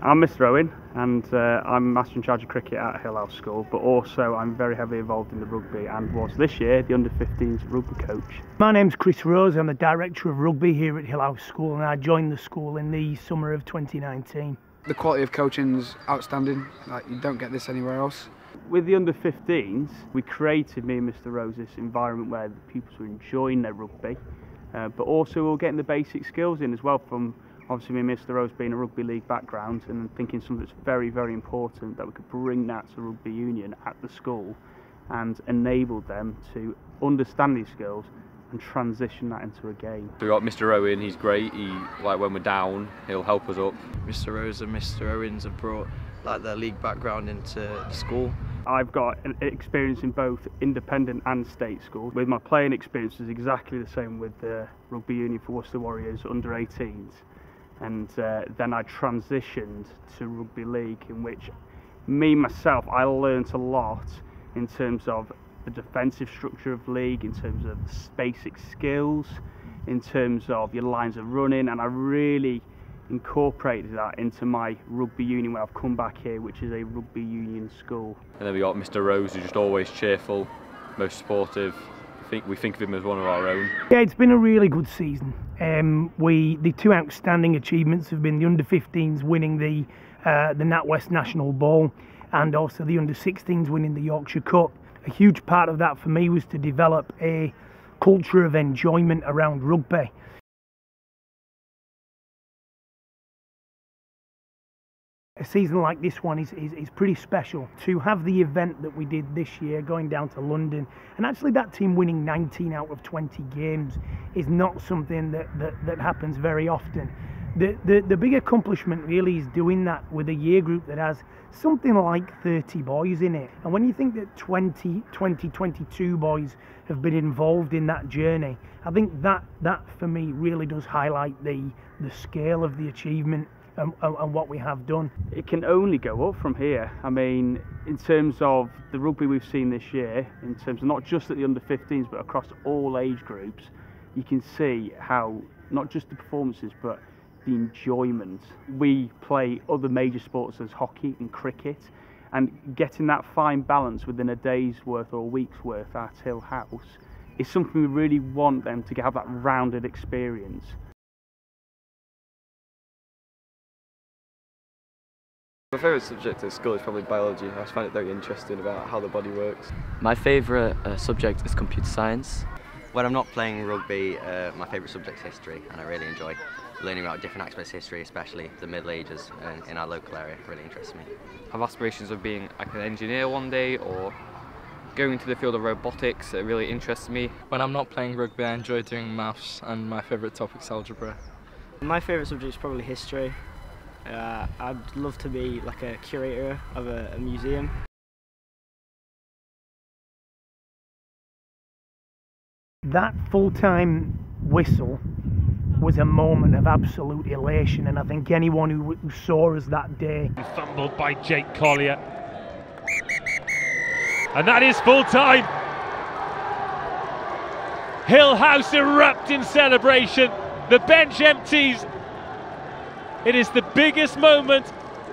I'm Mr Owen and uh, I'm Master in Charge of Cricket at Hill House School but also I'm very heavily involved in the rugby and was this year the under 15s rugby coach. My name's Chris Rose, I'm the Director of Rugby here at Hill House School and I joined the school in the summer of 2019. The quality of coaching is outstanding, like you don't get this anywhere else. With the under 15s we created, me and Mr Rose, this environment where the pupils were enjoying their rugby uh, but also we were getting the basic skills in as well from obviously me and Mr Rose being a rugby league background and thinking something that's very very important that we could bring that to rugby union at the school and enable them to understand these skills and transition that into a game. We got Mr Owen, he's great, he like when we're down, he'll help us up. Mr Rose and Mr Owens have brought like their league background into the school. I've got an experience in both independent and state schools. With my playing experience is exactly the same with the rugby union for Worcester Warriors under 18s and uh, then I transitioned to rugby league in which me myself I learnt a lot in terms of the defensive structure of league in terms of basic skills in terms of your lines of running and I really incorporated that into my rugby union where I've come back here which is a rugby union school. And then we got Mr Rose who's just always cheerful, most supportive, think we think of him as one of our own. Yeah, it's been a really good season. Um, we the two outstanding achievements have been the under 15s winning the uh, the NatWest National Bowl and also the under 16s winning the Yorkshire Cup. A huge part of that for me was to develop a culture of enjoyment around rugby. A season like this one is, is, is pretty special. To have the event that we did this year, going down to London, and actually that team winning 19 out of 20 games is not something that, that, that happens very often. The, the, the big accomplishment really is doing that with a year group that has something like 30 boys in it. And when you think that 20, 20, 22 boys have been involved in that journey, I think that, that for me really does highlight the, the scale of the achievement and, and, what we have done. It can only go up from here. I mean, in terms of the rugby we've seen this year, in terms of not just at the under 15s but across all age groups, you can see how not just the performances but the enjoyment. We play other major sports as hockey and cricket, and getting that fine balance within a day's worth or a week's worth at Hill House is something we really want them to have that rounded experience. My favourite subject at school is probably biology. I find it very interesting about how the body works. My favourite uh, subject is computer science. When I'm not playing rugby, uh, my favourite subject is history, and I really enjoy learning about different aspects of history, especially the Middle Ages and in our local area. It really interests me. I have aspirations of being like an engineer one day, or going into the field of robotics. It really interests me. When I'm not playing rugby, I enjoy doing maths, and my favourite topic is algebra. My favourite subject is probably history. Uh, I'd love to be like a curator of a, a museum. That full-time whistle was a moment of absolute elation and I think anyone who, who saw us that day fumbled by Jake Collier. And that is full time Hill House erupt in celebration. The bench empties it is the biggest moment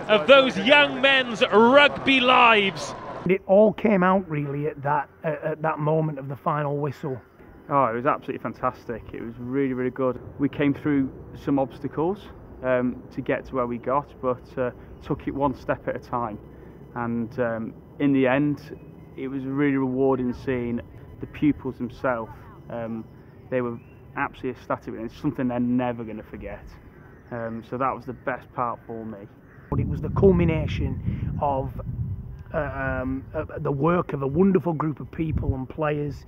of those young men's rugby lives. It all came out really at that at that moment of the final whistle. Oh, it was absolutely fantastic. It was really, really good. We came through some obstacles um, to get to where we got, but uh, took it one step at a time. And um, in the end, it was really rewarding seeing the pupils themselves. Um, they were absolutely ecstatic, and it's something they're never going to forget. Um, so that was the best part for me. But it was the culmination of uh, um, uh, the work of a wonderful group of people and players,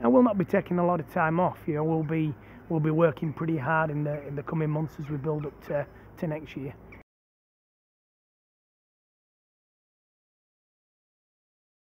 and we'll not be taking a lot of time off. You know, we'll be we'll be working pretty hard in the in the coming months as we build up to to next year.